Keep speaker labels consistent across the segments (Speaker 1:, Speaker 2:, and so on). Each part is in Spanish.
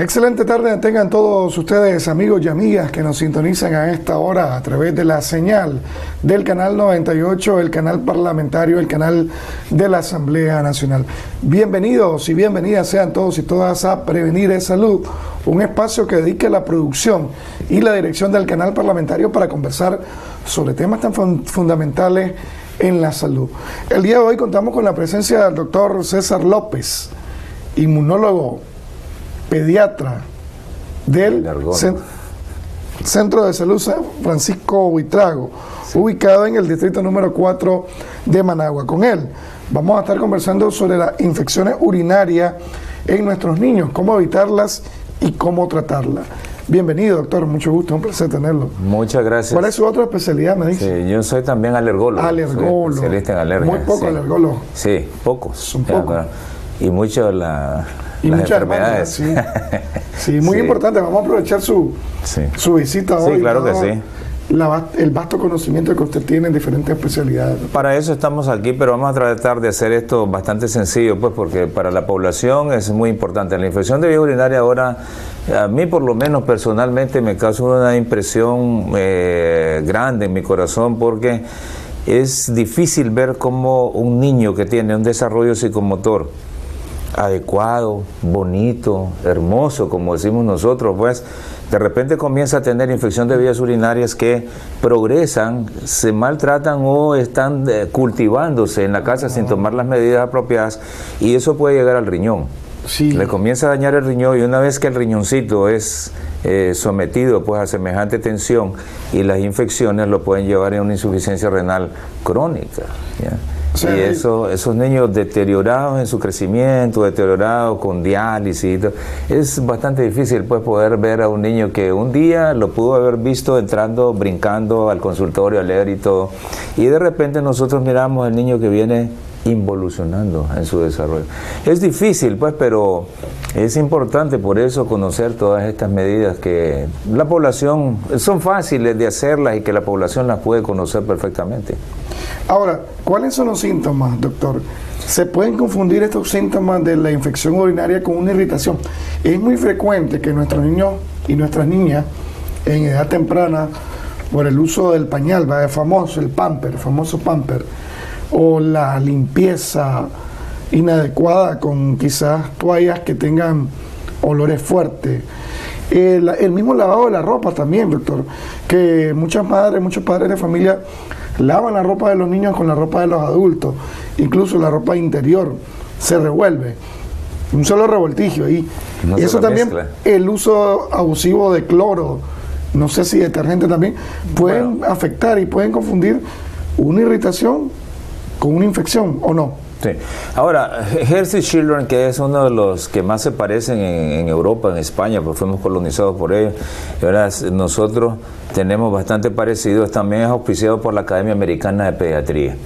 Speaker 1: Excelente tarde tengan todos ustedes amigos y amigas que nos sintonizan a esta hora a través de la señal del canal 98, el canal parlamentario, el canal de la Asamblea Nacional. Bienvenidos y bienvenidas sean todos y todas a Prevenir es Salud, un espacio que dedique la producción y la dirección del canal parlamentario para conversar sobre temas tan fundamentales en la salud. El día de hoy contamos con la presencia del doctor César López, inmunólogo pediatra del Centro de Salud San Francisco Huitrago, ubicado en el distrito número 4 de Managua. Con él vamos a estar conversando sobre las infecciones urinarias en nuestros niños, cómo evitarlas y cómo tratarlas. Bienvenido, doctor, mucho gusto, un placer tenerlo.
Speaker 2: Muchas gracias.
Speaker 1: ¿Cuál es su otra especialidad, me dice?
Speaker 2: Sí, yo soy también alergólogo.
Speaker 1: Alergólogo.
Speaker 2: especialista en alergia.
Speaker 1: Muy poco alergólogo.
Speaker 2: Sí, pocos.
Speaker 1: Son pocos.
Speaker 2: Y mucho la,
Speaker 1: y las enfermedades. sí. sí, muy importante. Vamos a aprovechar su, su visita hoy.
Speaker 2: Sí, claro que sí.
Speaker 1: el vasto conocimiento que usted tiene en diferentes especialidades.
Speaker 2: Para eso estamos aquí, pero vamos a tratar de hacer esto bastante sencillo, pues porque para la población es muy importante. La infección de vía urinaria ahora, a mí por lo menos personalmente me causa una impresión eh, grande en mi corazón porque es difícil ver cómo un niño que tiene un desarrollo psicomotor, adecuado, bonito, hermoso, como decimos nosotros, pues de repente comienza a tener infección de vías urinarias que progresan, se maltratan o están eh, cultivándose en la casa sin tomar las medidas apropiadas y eso puede llegar al riñón.
Speaker 1: Sí.
Speaker 2: Le comienza a dañar el riñón y una vez que el riñoncito es eh, sometido pues a semejante tensión y las infecciones lo pueden llevar a una insuficiencia renal crónica y eso, esos niños deteriorados en su crecimiento, deteriorados con diálisis, es bastante difícil pues poder ver a un niño que un día lo pudo haber visto entrando, brincando al consultorio a leer y todo, y de repente nosotros miramos al niño que viene involucionando en su desarrollo. Es difícil, pues, pero es importante por eso conocer todas estas medidas que la población son fáciles de hacerlas y que la población las puede conocer perfectamente.
Speaker 1: Ahora, ¿cuáles son los síntomas, doctor? Se pueden confundir estos síntomas de la infección urinaria con una irritación. Es muy frecuente que nuestros niños y nuestras niñas en edad temprana, por el uso del pañal, ¿va? famoso, el pamper, famoso pamper, o la limpieza inadecuada con quizás toallas que tengan olores fuertes. El, el, mismo lavado de la ropa también, doctor, que muchas madres, muchos padres de familia lavan la ropa de los niños con la ropa de los adultos, incluso la ropa interior se revuelve. Un solo revoltigio ahí. y eso también, el uso abusivo de cloro, no sé si detergente también, pueden afectar y pueden confundir una irritación con una infección o no.
Speaker 2: Sí. Ahora, Healthy Children, que es uno de los que más se parecen en, Europa, en España, porque fuimos colonizados por ellos, y ahora nosotros tenemos bastante parecidos, también es auspiciado por la Academia Americana de Pediatría.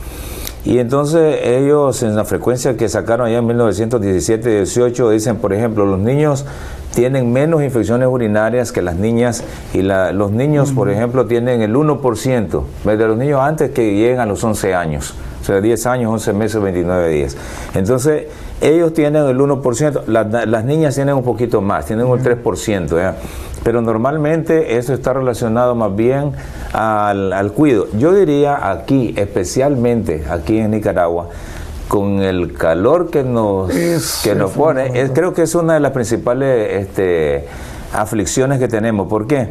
Speaker 2: Y entonces ellos en la frecuencia que sacaron allá en 1917-18 dicen, por ejemplo, los niños tienen menos infecciones urinarias que las niñas y los niños, por ejemplo, tienen el 1% de los niños antes que lleguen a los 11 años o sea, 10 años, 11 meses, 29 días. Entonces, ellos tienen el 1%, las, niñas tienen un poquito más, tienen un 3%, pero normalmente eso está relacionado más bien al, al cuido. Yo diría aquí, especialmente aquí en Nicaragua, con el calor que nos, que nos pone, es, creo que es una de las principales este, aflicciones que tenemos. ¿Por qué?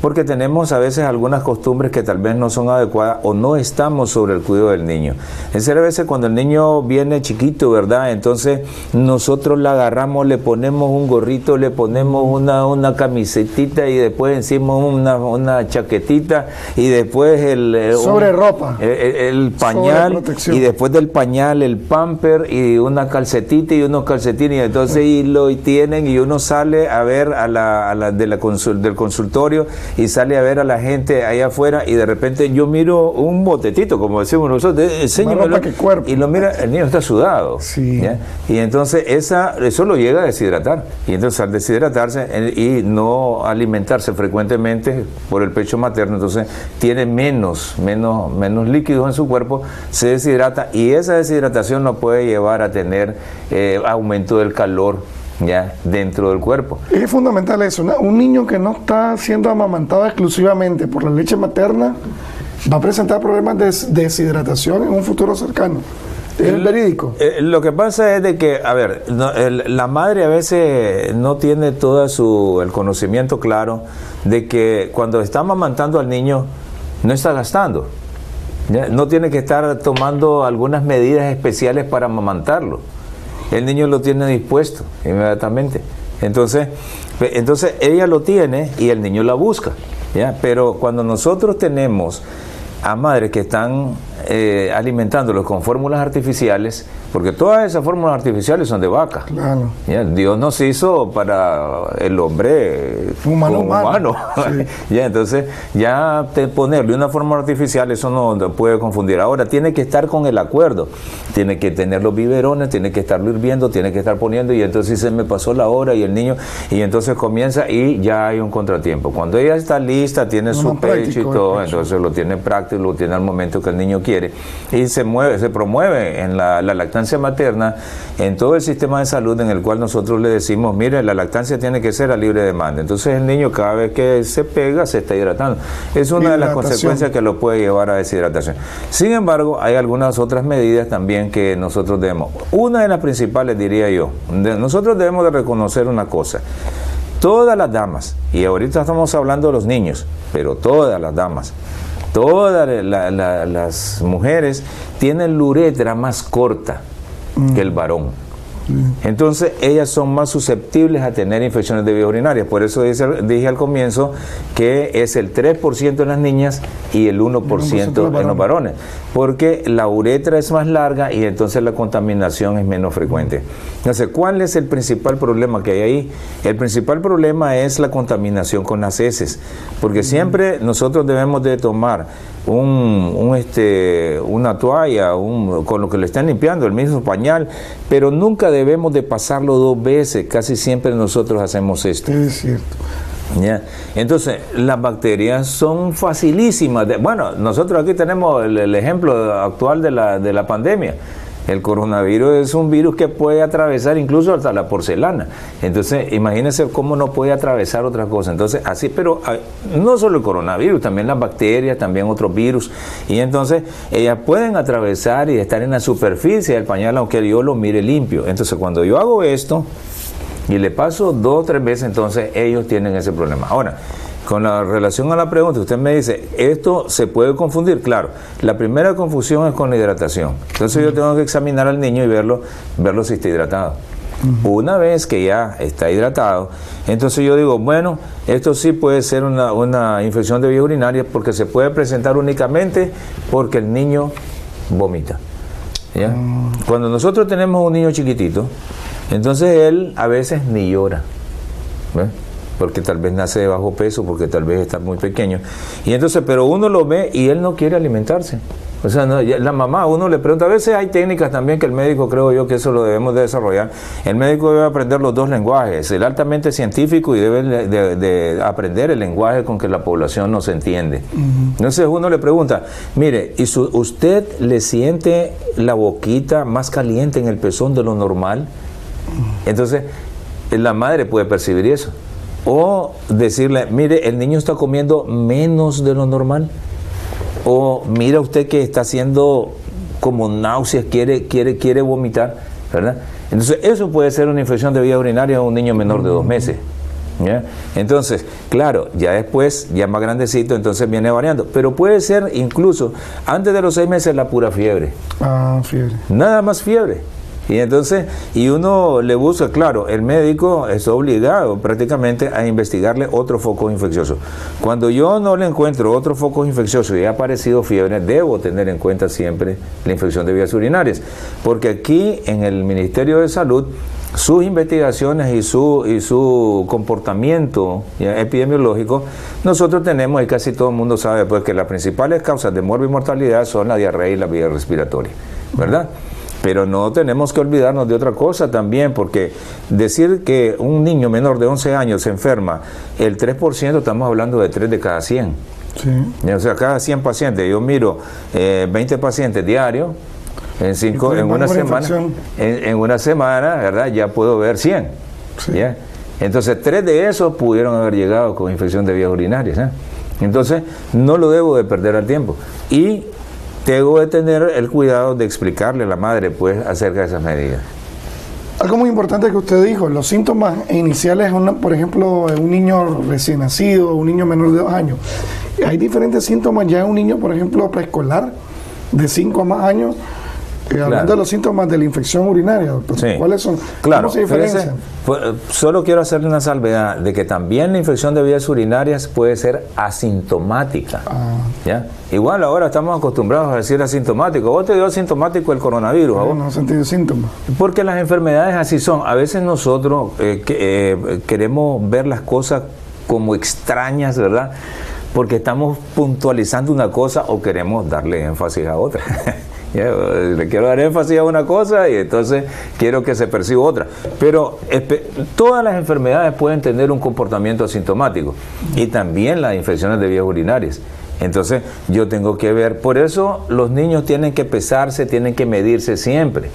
Speaker 2: Porque tenemos a veces algunas costumbres que tal vez no son adecuadas o no estamos sobre el cuidado del niño. Es a veces cuando el niño viene chiquito, ¿verdad? Entonces nosotros le agarramos, le ponemos un gorrito, le ponemos una, una camisetita y después encima una, una chaquetita y después el...
Speaker 1: Sobre ropa.
Speaker 2: El, pañal y después del pañal el pamper y una calcetita y unos calcetines y entonces y lo tienen y uno sale a ver a la, a la, de la del consultorio y sale a ver a la gente allá afuera y de repente yo miro un botetito, como decimos nosotros, y lo mira, el niño está sudado. Y entonces esa, eso lo llega a deshidratar. Y entonces al deshidratarse eh, y no alimentarse frecuentemente por el pecho materno, entonces tiene menos, menos, menos líquidos en su cuerpo, se deshidrata y esa deshidratación no puede llevar a tener eh, aumento del calor ya dentro del cuerpo.
Speaker 1: Es fundamental eso, ¿no? un niño que no está siendo amamantado exclusivamente por la leche materna va a presentar problemas de deshidratación en un futuro cercano. ¿Es verídico?
Speaker 2: Eh, lo que pasa es de que, a ver, la madre a veces no tiene todo su, el conocimiento claro de que cuando está amamantando al niño no está gastando. No tiene que estar tomando algunas medidas especiales para amamantarlo. El niño lo tiene dispuesto inmediatamente. Entonces, entonces ella lo tiene y el niño la busca. ¿ya? Pero cuando nosotros tenemos a madres que están eh, alimentándolos con fórmulas artificiales, porque todas esas fórmulas artificiales son de vaca. Claro. Dios nos hizo para el hombre
Speaker 1: humano. humano.
Speaker 2: ya, entonces, ya te ponerle una fórmula artificial, eso no puede confundir. Ahora, tiene que estar con el acuerdo. Tiene que tener los biberones, tiene que estarlo hirviendo, tiene que estar poniendo, y entonces se me pasó la hora y el niño, y entonces comienza y ya hay un contratiempo. Cuando ella está lista, tiene su pecho y todo, entonces lo tiene práctico, lo tiene al momento que el niño quiere. Y se mueve, se promueve en la lactancia materna en todo el sistema de salud en el cual nosotros le decimos, mire, la lactancia tiene que ser a libre demanda. Entonces el niño cada vez que se pega se está hidratando. Es una de las consecuencias que lo puede llevar a deshidratación. Sin embargo, hay algunas otras medidas también que nosotros debemos. Una de las principales, diría yo, nosotros debemos de reconocer una cosa. Todas las damas, y ahorita estamos hablando de los niños, pero todas las damas, todas las mujeres tienen la uretra más corta que el varón. Entonces, ellas son más susceptibles a tener infecciones de vías urinarias. Por eso dije al comienzo que es el 3% en las niñas y el 1% en los varones. Porque la uretra es más larga y entonces la contaminación es menos frecuente. Entonces, ¿cuál es el principal problema que hay ahí? El principal problema es la contaminación con las heces. Porque siempre nosotros debemos de tomar un, este, una toalla con lo que le están limpiando, el mismo pañal, pero nunca debemos de pasarlo dos veces, casi siempre nosotros hacemos esto.
Speaker 1: Es cierto.
Speaker 2: Entonces, las bacterias son facilísimas. bueno, nosotros aquí tenemos el, el ejemplo actual de la, de la pandemia. El coronavirus es un virus que puede atravesar incluso hasta la porcelana. Entonces, imagínense cómo no puede atravesar otra cosa. Entonces, así, pero ah, no solo el coronavirus, también las bacterias, también otros virus. Y entonces, ellas pueden atravesar y estar en la superficie del pañal, aunque yo lo mire limpio. Entonces, cuando yo hago esto y le paso dos o tres veces, entonces ellos tienen ese problema. Ahora, con la relación a la pregunta, usted me dice, ¿esto se puede confundir? Claro, la primera confusión es con la hidratación. Entonces yo tengo que examinar al niño y verlo, verlo si está hidratado. Una vez que ya está hidratado, entonces yo digo, bueno, esto sí puede ser una, infección de vía urinaria porque se puede presentar únicamente porque el niño vomita. Ah. Cuando nosotros tenemos un niño chiquitito, entonces él a veces ni llora porque tal vez nace de bajo peso, porque tal vez está muy pequeño. Y entonces, pero uno lo ve y él no quiere alimentarse. O sea, la mamá, uno le pregunta, a veces hay técnicas también que el médico, creo yo que eso lo debemos de desarrollar. El médico debe aprender los dos lenguajes, el altamente científico y debe de, aprender el lenguaje con que la población no se entiende. Entonces uno le pregunta, mire, ¿y usted le siente la boquita más caliente en el pezón de lo normal? Entonces, la madre puede percibir eso. O decirle, mire, el niño está comiendo menos de lo normal. O mira usted que está haciendo como náuseas, quiere, quiere, quiere vomitar, ¿verdad? Entonces, eso puede ser una infección de vía urinaria en un niño menor de dos meses. Entonces, claro, ya después, ya más grandecito, entonces viene variando. Pero puede ser incluso antes de los seis meses la pura fiebre.
Speaker 1: Ah, fiebre.
Speaker 2: Nada más fiebre. Y entonces, y uno le busca, claro, el médico es obligado prácticamente a investigarle otro foco infeccioso. Cuando yo no le encuentro otro foco infeccioso y ha aparecido fiebre, debo tener en cuenta siempre la infección de vías urinarias. Porque aquí en el Ministerio de Salud, sus investigaciones y su, y su comportamiento epidemiológico, nosotros tenemos, y casi todo el mundo sabe, pues que las principales causas de muerte y mortalidad son la diarrea y la vía respiratoria, ¿verdad? Pero no tenemos que olvidarnos de otra cosa también, porque decir que un niño menor de 11 años se enferma, el 3% estamos hablando de 3 de cada 100. Sí. O sea, cada 100 pacientes, yo miro 20 eh, pacientes diarios, en, cinco, en una semana, en, una semana, ¿verdad? Ya puedo ver 100. ¿ya? Entonces, tres de esos pudieron haber llegado con infección de vías urinarias. ¿eh? Entonces, no lo debo de perder al tiempo. Y tengo de tener el cuidado de explicarle a la madre, pues, acerca de esas medidas.
Speaker 1: Algo muy importante que usted dijo, los síntomas iniciales, por ejemplo, un niño recién nacido, un niño menor de dos años. Hay diferentes síntomas ya en un niño, por ejemplo, preescolar, de cinco a más años, eh, hablando de los síntomas de la infección urinaria, doctor. ¿Cuáles son?
Speaker 2: Claro, ¿Cómo se diferencian? Pues, solo quiero hacerle una salvedad de que también la infección de vías urinarias puede ser asintomática. Ah. ¿ya? Igual ahora estamos acostumbrados a decir asintomático. ¿Vos te dio asintomático el coronavirus?
Speaker 1: No, no sentido síntomas.
Speaker 2: Porque las enfermedades así son. A veces nosotros eh, eh, queremos ver las cosas como extrañas, ¿verdad? Porque estamos puntualizando una cosa o queremos darle énfasis a otra. Le quiero dar énfasis a una cosa y entonces quiero que se perciba otra. Pero todas las enfermedades pueden tener un comportamiento asintomático y también las infecciones de vías urinarias. Entonces yo tengo que ver, por eso los niños tienen que pesarse, tienen que medirse siempre.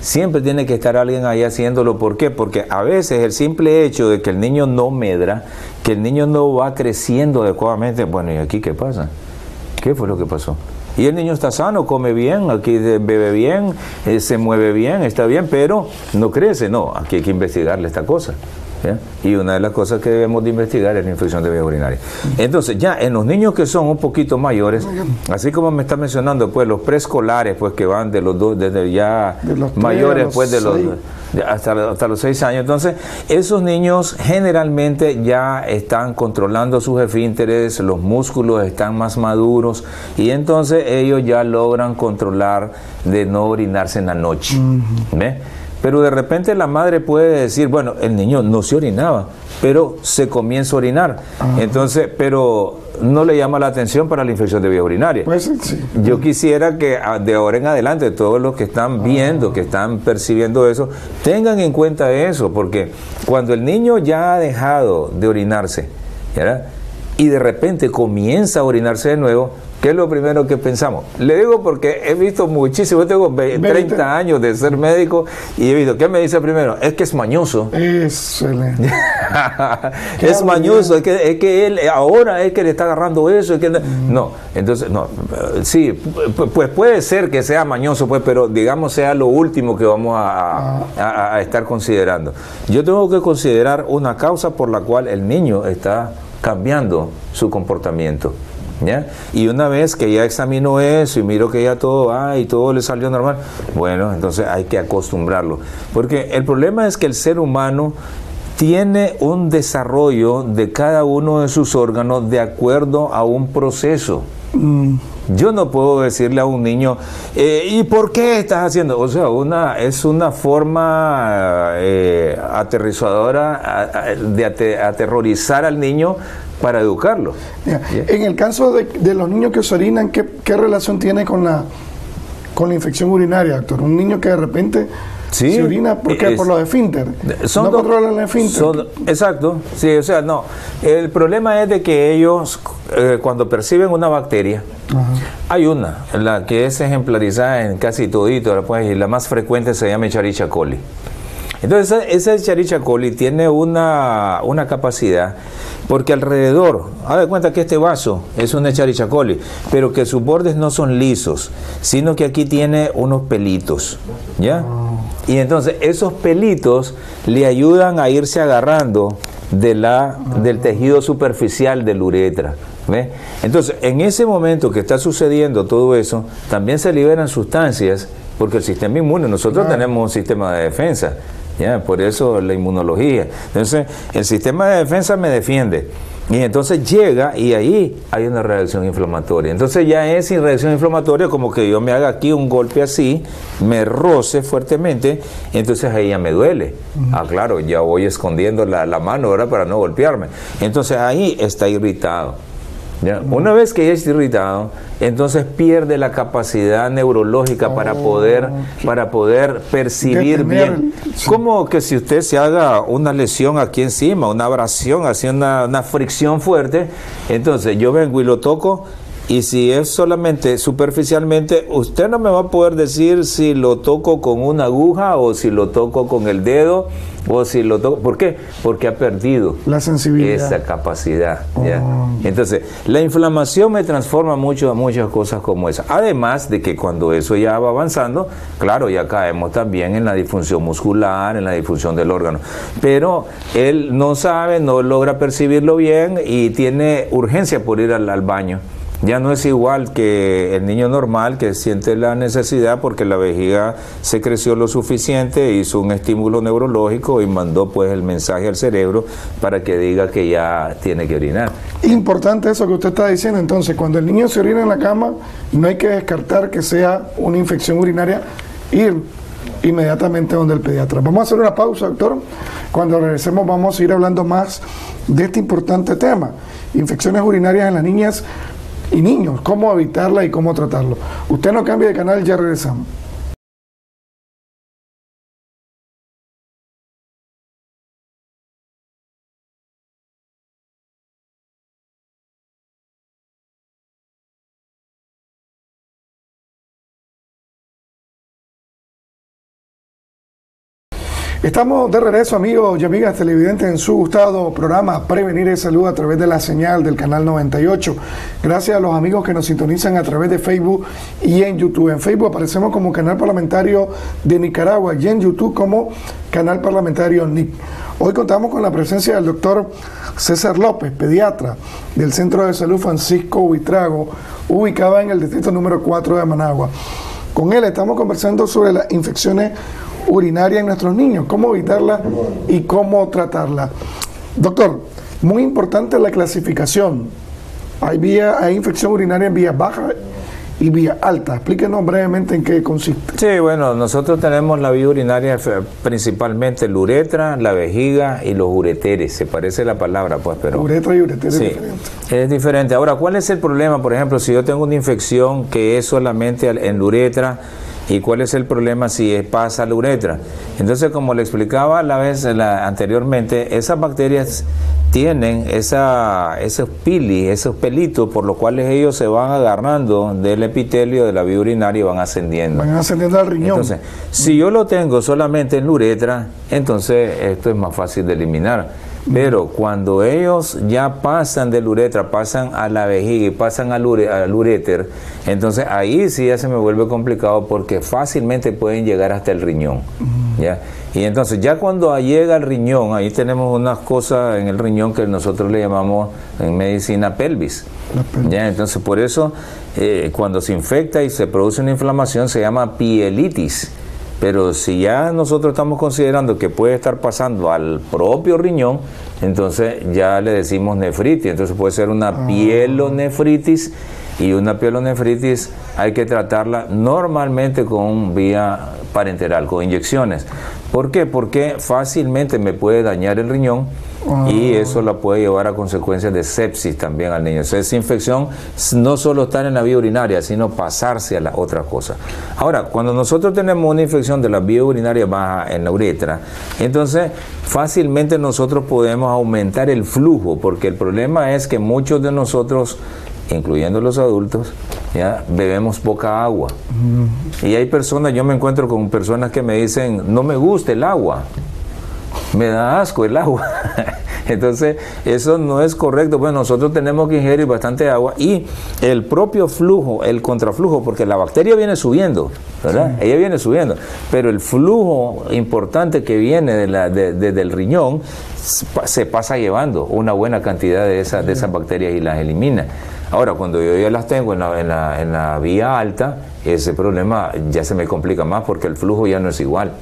Speaker 2: Siempre tiene que estar alguien ahí haciéndolo. ¿Por qué? Porque a veces el simple hecho de que el niño no medra, que el niño no va creciendo adecuadamente, bueno, ¿y aquí qué pasa? ¿Qué fue lo que pasó? Y el niño está sano, come bien, aquí bebe bien, eh, se mueve bien, está bien, pero no crece. No, aquí hay que investigarle esta cosa. Y una de las cosas que debemos de investigar es la infección de vías urinarias. Entonces, ya en los niños que son un poquito mayores, así como me está mencionando, pues los preescolares, pues que van de los dos, desde ya mayores, pues de los hasta, hasta los seis años. Entonces, esos niños generalmente ya están controlando sus esfínteres, los músculos están más maduros y entonces ellos ya logran controlar de no orinarse en la noche. Pero de repente la madre puede decir, bueno, el niño no se orinaba, pero se comienza a orinar. Entonces, pero no le llama la atención para la infección de vía urinaria. Pues, Yo quisiera que ah, de ahora en adelante todos los que están viendo, que están percibiendo eso, tengan en cuenta eso, porque cuando el niño ya ha dejado de orinarse, y de repente comienza a orinarse de nuevo, ¿Qué es lo primero que pensamos? Le digo porque he visto muchísimo, tengo 30 años de ser médico y he visto, ¿qué me dice primero? Es que es mañoso.
Speaker 1: Excelente.
Speaker 2: es mañoso, es que, es que él ahora es que le está agarrando eso. Es que, mm. No, entonces, no, sí, pues puede ser que sea mañoso, pues, pero digamos sea lo último que vamos a, ah. a estar considerando. Yo tengo que considerar una causa por la cual el niño está cambiando su comportamiento. Y una vez que ya examinó eso y miro que ya todo va y todo le salió normal, bueno, entonces hay que acostumbrarlo. Porque el problema es que el ser humano tiene un desarrollo de cada uno de sus órganos de acuerdo a un proceso. Mm. Yo no puedo decirle a un niño, eh, ¿y por qué estás haciendo? O sea, una, es una forma eh, aterrizadora de aterrorizar al niño para educarlo.
Speaker 1: En el caso de, los niños que se orinan, ¿qué, relación tiene con la, con la infección urinaria, doctor? Un niño que de repente se orina porque por los esfínter.
Speaker 2: no controlan el esfínter. exacto, sí, o sea, no. El problema es de que ellos, eh, cuando perciben una bacteria, hay una, la que es ejemplarizada en casi todito, pues, y la más frecuente se llama Echarichia coli. Entonces, esa, esa coli tiene una, una capacidad porque alrededor, haga de cuenta que este vaso es un Echarichia coli, pero que sus bordes no son lisos, sino que aquí tiene unos pelitos, ¿ya? Y entonces esos pelitos le ayudan a irse agarrando de la, del tejido superficial del uretra. ¿ve? Entonces, en ese momento que está sucediendo todo eso, también se liberan sustancias, porque el sistema inmune, nosotros tenemos un sistema de defensa, por eso la inmunología. Entonces, el sistema de defensa me defiende. Y entonces llega y ahí hay una reacción inflamatoria. Entonces ya es sin reacción inflamatoria como que yo me haga aquí un golpe así, me roce fuertemente, entonces ahí ya me duele. Ah, claro, ya voy escondiendo la, la mano ahora para no golpearme. Entonces ahí está irritado. Una vez que ya está irritado, entonces pierde la capacidad neurológica para, oh, poder, para poder percibir bien. Como que si usted se haga una lesión aquí encima, una abrasión, así una, fricción fuerte, entonces yo vengo y lo toco Y si es solamente superficialmente, usted no me va a poder decir si lo toco con una aguja o si lo toco con el dedo o si lo toco. ¿Por qué? Porque ha perdido
Speaker 1: la sensibilidad.
Speaker 2: esa capacidad. Oh. Entonces, la inflamación me transforma mucho muchas cosas como esa. Además de que cuando eso ya va avanzando, claro, ya caemos también en la disfunción muscular, en la disfunción del órgano. Pero él no sabe, no logra percibirlo bien y tiene urgencia por ir al baño. Ya no es igual que el niño normal que siente la necesidad porque la vejiga se creció lo suficiente, hizo un estímulo neurológico y mandó pues el mensaje al cerebro para que diga que ya tiene que orinar.
Speaker 1: Importante eso que usted está diciendo, entonces cuando el niño se orina en la cama no hay que descartar que sea una infección urinaria, ir inmediatamente donde el pediatra. Vamos a hacer una pausa, doctor. Cuando regresemos vamos a ir hablando más de este importante tema. Infecciones urinarias en las niñas y niños, cómo evitarla y cómo tratarlo. Usted no cambie de canal, ya regresamos. Estamos de regreso, amigos y amigas televidentes, en su gustado programa Prevenir y Salud a través de la señal del canal 98. Gracias a los amigos que nos sintonizan a través de Facebook y en YouTube. En Facebook aparecemos como Canal Parlamentario de Nicaragua y en YouTube como Canal Parlamentario NIC. Hoy contamos con la presencia del doctor César López, pediatra del Centro de Salud Francisco Huitrago, ubicado en el distrito número 4 de Managua. Con él estamos conversando sobre las infecciones urinaria en nuestros niños, cómo evitarla y cómo tratarla. Doctor, muy importante la clasificación. Hay, vía, hay infección urinaria en vía baja y vía alta. Explíquenos brevemente en qué consiste.
Speaker 2: Sí, bueno, nosotros tenemos la vía urinaria principalmente la uretra, la vejiga y los ureteres. Se parece la palabra, pues, pero...
Speaker 1: Uretra y ureter es diferente.
Speaker 2: Es diferente. Ahora, ¿cuál es el problema? Por ejemplo, si yo tengo una infección que es solamente en la uretra, ¿Y cuál es el problema si pasa la uretra? Entonces, como le explicaba la vez anteriormente, esas bacterias tienen esa, esos pili, esos pelitos por los cuales ellos se van agarrando del epitelio de la vía urinaria y van ascendiendo.
Speaker 1: Van ascendiendo al riñón.
Speaker 2: Entonces, si yo lo tengo solamente en la uretra, entonces esto es más fácil de eliminar. Pero cuando ellos ya pasan del uretra, pasan a la vejiga y pasan al, uréter, entonces ahí sí ya se me vuelve complicado porque fácilmente pueden llegar hasta el riñón. ¿ya? Y entonces ya cuando llega al riñón, ahí tenemos unas cosas en el riñón que nosotros le llamamos en medicina pelvis. ¿ya? Entonces por eso eh, cuando se infecta y se produce una inflamación se llama pielitis. Pero si ya nosotros estamos considerando que puede estar pasando al propio riñón, entonces ya le decimos nefritis. Entonces puede ser una ah. pielonefritis y una pielonefritis hay que tratarla normalmente con vía parenteral, con inyecciones. ¿Por qué? Porque fácilmente me puede dañar el riñón y ah. eso la puede llevar a consecuencias de sepsis también al niño. esa infección no solo está en la vía urinaria, sino pasarse a las otras cosas. Ahora, cuando nosotros tenemos una infección de la vía urinaria baja en la uretra, entonces fácilmente nosotros podemos aumentar el flujo, porque el problema es que muchos de nosotros incluyendo los adultos, ya bebemos poca agua. Y hay personas, yo me encuentro con personas que me dicen, no me gusta el agua, me da asco el agua. Entonces, eso no es correcto. Pues nosotros tenemos que ingerir bastante agua y el propio flujo, el contraflujo, porque la bacteria viene subiendo, ¿verdad? Ella viene subiendo, pero el flujo importante que viene de la, del riñón se pasa llevando una buena cantidad de, esas de esas bacterias y las elimina. Ahora, cuando yo ya las tengo en la, en la, en la vía alta, ese problema ya se me complica más porque el flujo ya no es igual.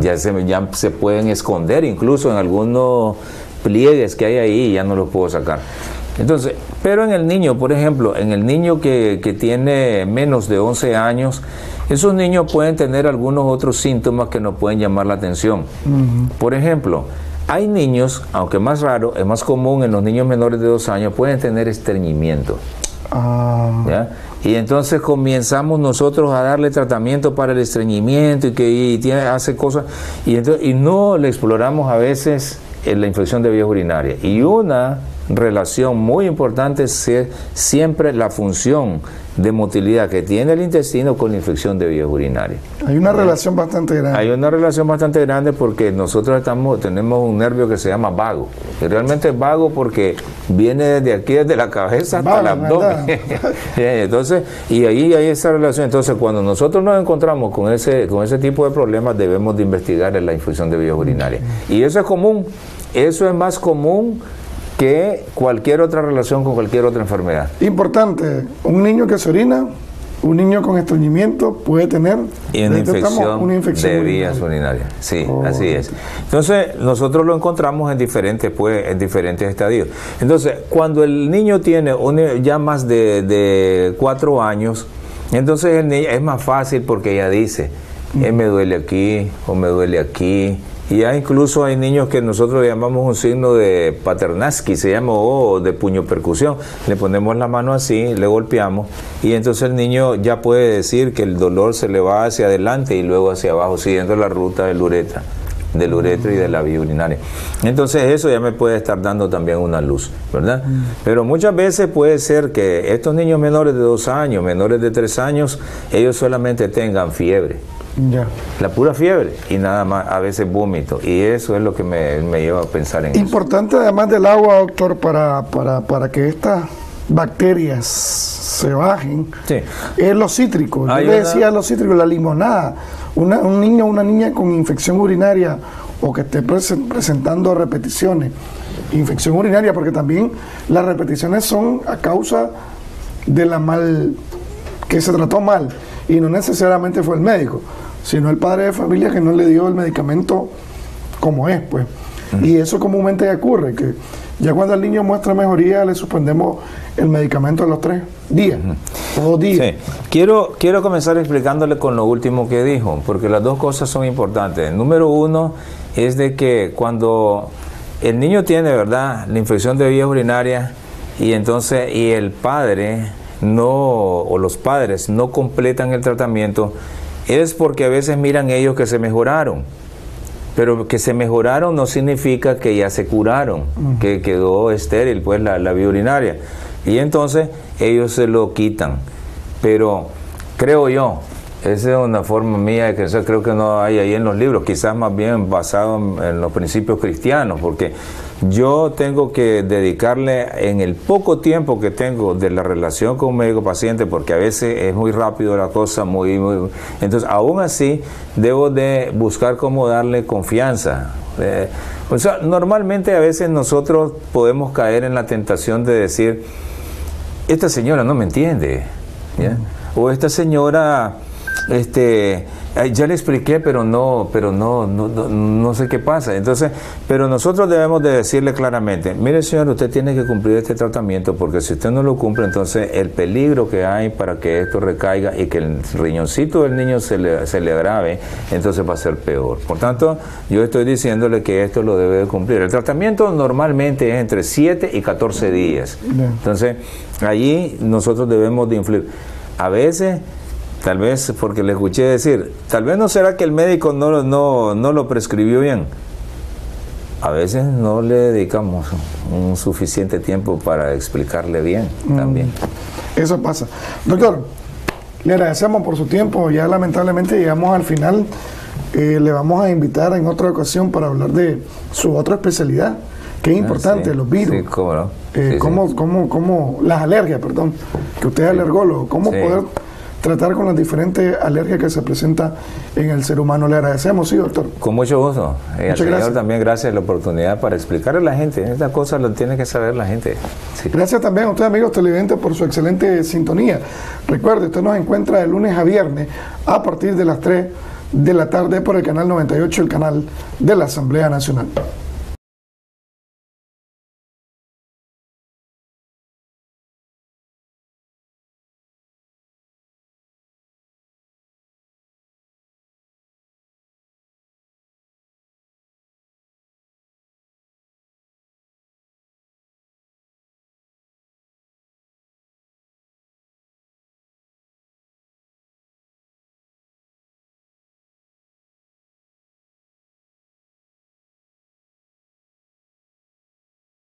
Speaker 2: Ya, se, ya se pueden esconder incluso en algunos pliegues que hay ahí y ya no los puedo sacar. Entonces, pero en el niño, por ejemplo, en el niño que, que, tiene menos de 11 años, esos niños pueden tener algunos otros síntomas que nos pueden llamar la atención. Por ejemplo, hay niños, aunque más raro, es más común en los niños menores de dos años, pueden tener estreñimiento. Ah. Y entonces comenzamos nosotros a darle tratamiento para el estreñimiento y que hace cosas, y, y no le exploramos a veces la infección de vías urinarias. Y una relación muy importante es siempre la función de motilidad que tiene el intestino con la infección de vías urinarias.
Speaker 1: Hay una relación bastante grande.
Speaker 2: Hay una relación bastante grande porque nosotros estamos, tenemos un nervio que se llama vago. Y realmente es vago porque viene desde aquí, desde la cabeza hasta el abdomen. Entonces, y ahí hay esa relación. Entonces, cuando nosotros nos encontramos con ese, con ese tipo de problemas, debemos de investigar la infección de vías urinarias. Y eso es común. Eso es más común que cualquier otra relación con cualquier otra enfermedad.
Speaker 1: Importante, un niño que se orina, un niño con estreñimiento puede tener
Speaker 2: una infección, de vías urinarias. Sí, oh. así es. Entonces, nosotros lo encontramos en diferentes, pues, en diferentes estadios. Entonces, cuando el niño tiene ya más de, cuatro años, entonces el niño, es más fácil porque ya dice, eh, me duele aquí o me duele aquí y ya incluso hay niños que nosotros le llamamos un signo de paternaski, se llama, o de puño percusión. Le ponemos la mano así, le golpeamos, y entonces el niño ya puede decir que el dolor se le va hacia adelante y luego hacia abajo, siguiendo la ruta del uretra del uretra y de la vía urinaria. Entonces eso ya me puede estar dando también una luz, ¿verdad? Mm. Pero muchas veces puede ser que estos niños menores de dos años, menores de tres años, ellos solamente tengan fiebre la pura fiebre y nada más, a veces vómito. Y eso es lo que me, lleva a pensar en
Speaker 1: Importante además del agua, doctor, para, para, que estas bacterias se bajen, es los cítricos. Yo le decía los cítricos, la limonada. un niño o una niña con infección urinaria o que esté presentando repeticiones, infección urinaria, porque también las repeticiones son a causa de la mal, que se trató mal y no necesariamente fue el médico sino el padre de familia que no le dio el medicamento como es, pues. Y eso comúnmente ocurre, que ya cuando el niño muestra mejoría le suspendemos el medicamento a los tres días o dos días.
Speaker 2: Quiero, quiero comenzar explicándole con lo último que dijo, porque las dos cosas son importantes. Número uno es de que cuando el niño tiene, ¿verdad?, la infección de vías urinarias y entonces, y el padre no, o los padres no completan el tratamiento, es porque a veces miran ellos que se mejoraron. Pero que se mejoraron no significa que ya se curaron, que quedó estéril pues la, la vía urinaria. Y entonces ellos se lo quitan. Pero creo yo, esa es una forma mía de que creo que no hay ahí en los libros, quizás más bien basado en los principios cristianos, porque yo tengo que dedicarle en el poco tiempo que tengo de la relación con un médico paciente, porque a veces es muy rápido la cosa, muy, muy entonces aún así debo de buscar cómo darle confianza. Eh, o sea, normalmente a veces nosotros podemos caer en la tentación de decir, esta señora no me entiende, o esta señora este, ya le expliqué, pero no, pero no, no, no, sé qué pasa. Entonces, pero nosotros debemos de decirle claramente, mire señor, usted tiene que cumplir este tratamiento porque si usted no lo cumple, entonces el peligro que hay para que esto recaiga y que el riñoncito del niño se le, se le agrave, entonces va a ser peor. Por tanto, yo estoy diciéndole que esto lo debe de cumplir. El tratamiento normalmente es entre 7 y 14 días. Entonces, allí nosotros debemos de influir. A veces Tal vez porque le escuché decir, tal vez no será que el médico no, no, no lo prescribió bien. A veces no le dedicamos un suficiente tiempo para explicarle bien mm. también.
Speaker 1: Eso pasa. Doctor, le agradecemos por su tiempo. Ya lamentablemente llegamos al final. Eh, le vamos a invitar en otra ocasión para hablar de su otra especialidad, que es ah, importante, los virus. Sí, cómo no. Eh, cómo, cómo, cómo, las alergias, perdón, que usted es alergólogo, cómo poder tratar con las diferentes alergias que se presentan en el ser humano. Le agradecemos, sí, doctor.
Speaker 2: Con mucho gusto. Y al señor también gracias la oportunidad para explicarle a la gente. Esta cosa lo tiene que saber la gente.
Speaker 1: Gracias también a usted, amigos televidentes, por su excelente sintonía. Recuerde, usted nos encuentra de lunes a viernes a partir de las 3 de la tarde por el canal 98, el canal de la Asamblea Nacional.